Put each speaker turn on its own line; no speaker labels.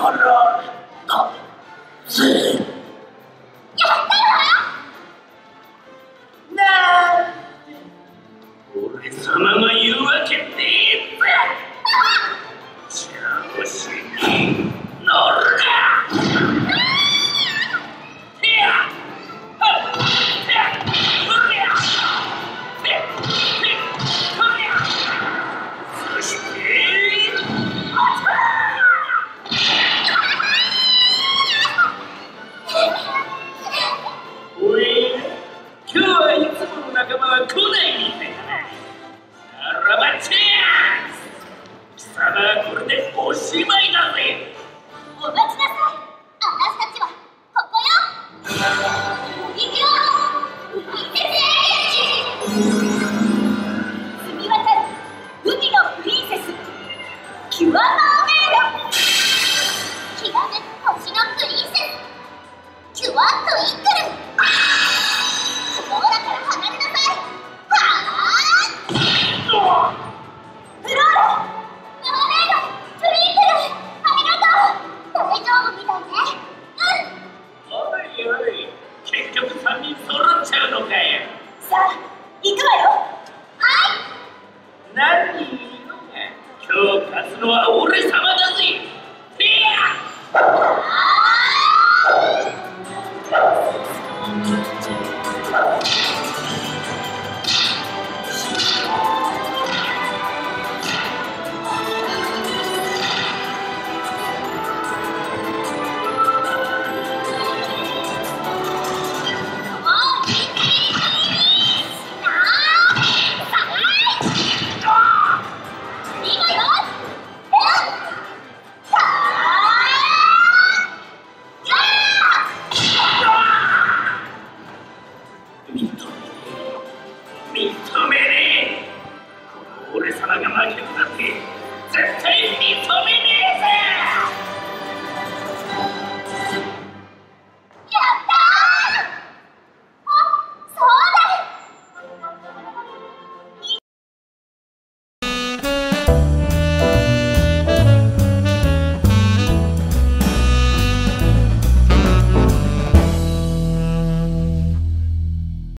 Honor!
キュアマーメイド。きらめく星のプリンセス。キュアトゥインクル。
のは俺様だぜ。俺様が負けるなんて絶対認めね